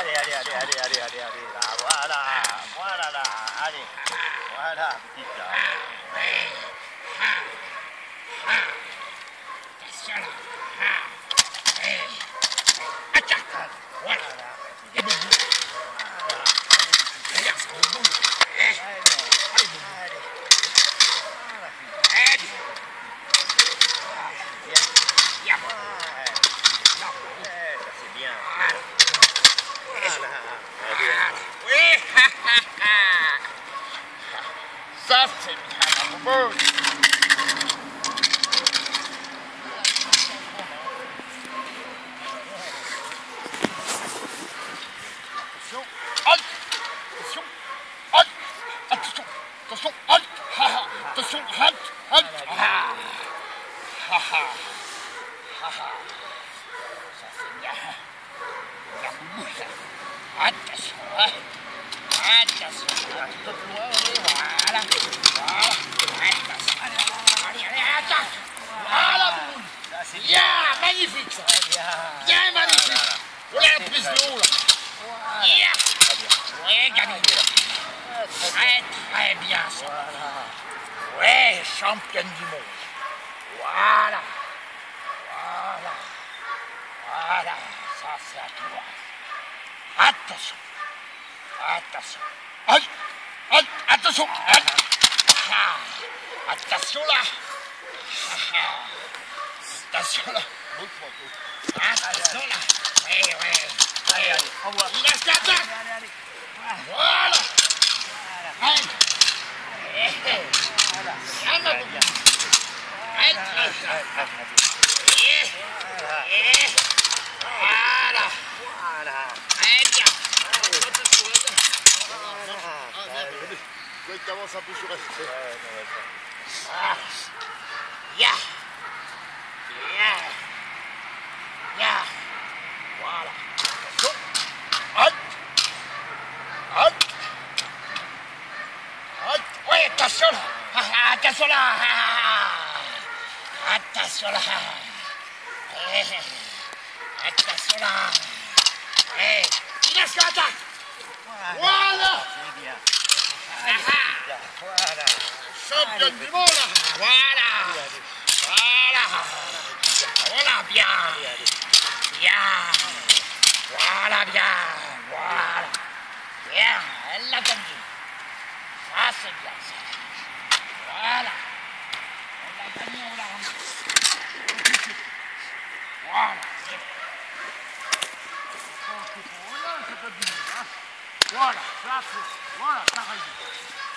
Allez, allez, allez, allez, allez, allez, allez, là, voilà, voilà, là, allez, voilà, petite, là. Attention là. Ah. Voilà. الرصاص محمود Atas. Atas. Atas. Atas. Atas. Atas. Voilà. Yeah. Très bien. Ah, très bien. Ça. Ouais, championne du monde. Voilà. Voilà. Voilà. Ça c'est à toi. Attention. Attention. Aïe. Attention. Ah. Attention là. Ah, ah. Attention là. Attention là. Oui, oui. Allez, allez. Il reste qu'à attaque. Allez, allez. Voilà. Voilà. Eh, eh. Voilà. Ah. Eh. Voilà. Eh. Voilà. Voilà. Très bien. Voilà. Faut que t'avances un peu sur elle. Ouais, ouais, Ah. あったそらえー、あったそらえー、いらっしゃったわら Sopio di la What a, that's it. What a,